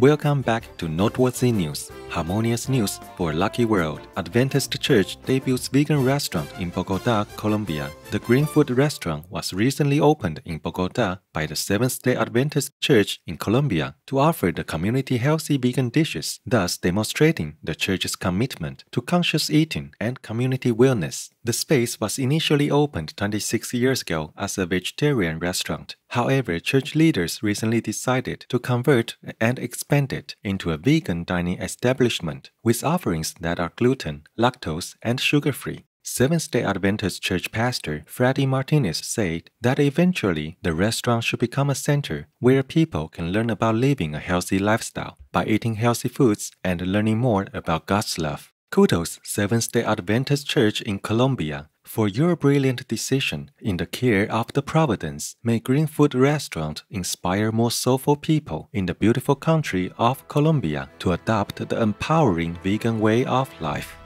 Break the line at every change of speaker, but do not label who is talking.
Welcome back to Noteworthy News, Harmonious News for a Lucky World. Adventist Church debuts vegan restaurant in Bogota, Colombia. The Green Food restaurant was recently opened in Bogota by the Seventh-day Adventist Church in Colombia to offer the community healthy vegan dishes, thus demonstrating the church's commitment to conscious eating and community wellness. The space was initially opened 26 years ago as a vegetarian restaurant. However, church leaders recently decided to convert and expand it into a vegan dining establishment with offerings that are gluten, lactose, and sugar free. Seventh day Adventist church pastor Freddie Martinez said that eventually the restaurant should become a center where people can learn about living a healthy lifestyle by eating healthy foods and learning more about God's love. Kudos Seventh day Adventist Church in Colombia for your brilliant decision in the care of the Providence, may Green Food Restaurant inspire more soulful people in the beautiful country of Colombia to adopt the empowering vegan way of life.